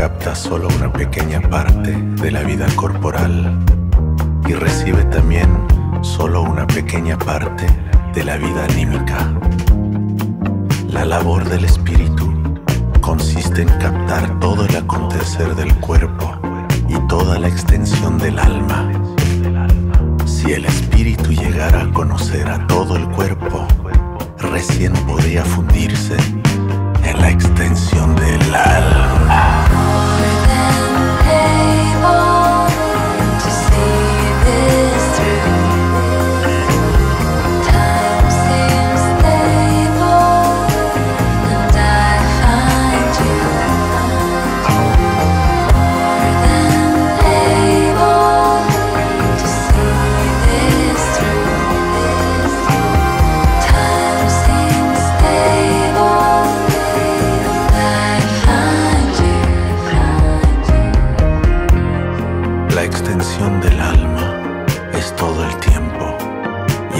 capta solo una pequeña parte de la vida corporal y recibe también solo una pequeña parte de la vida anímica. La labor del espíritu consiste en captar todo el acontecer del cuerpo y toda la extensión del alma. Si el espíritu llegara a conocer a todo el cuerpo, recién podría fundirse en la extensión del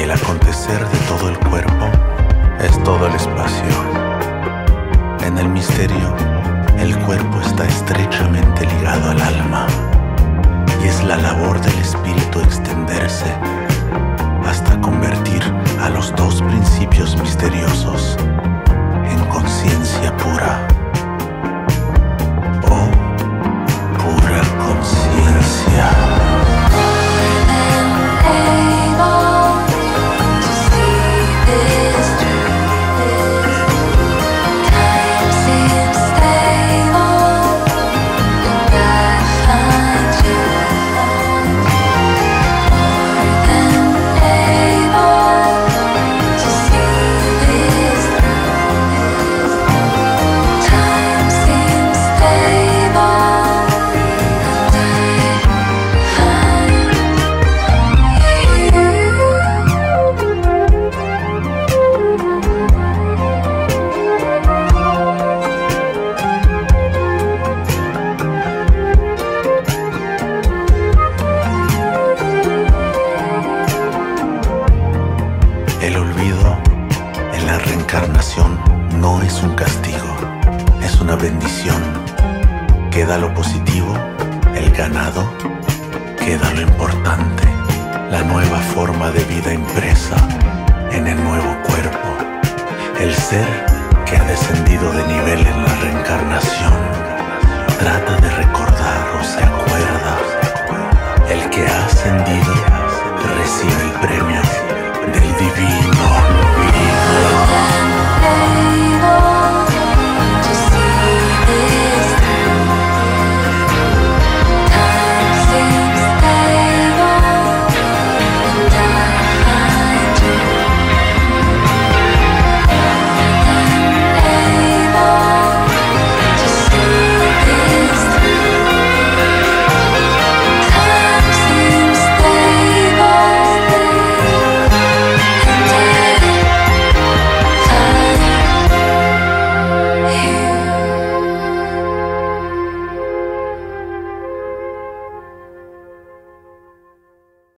y el acontecer de todo el cuerpo es todo el espacio. En el misterio, el cuerpo está estrechamente ligado al alma y es la labor del espíritu extenderse olvido en la reencarnación no es un castigo, es una bendición. Queda lo positivo, el ganado, queda lo importante, la nueva forma de vida impresa en el nuevo cuerpo, el ser que ha descendido de nivel en la reencarnación. Trata de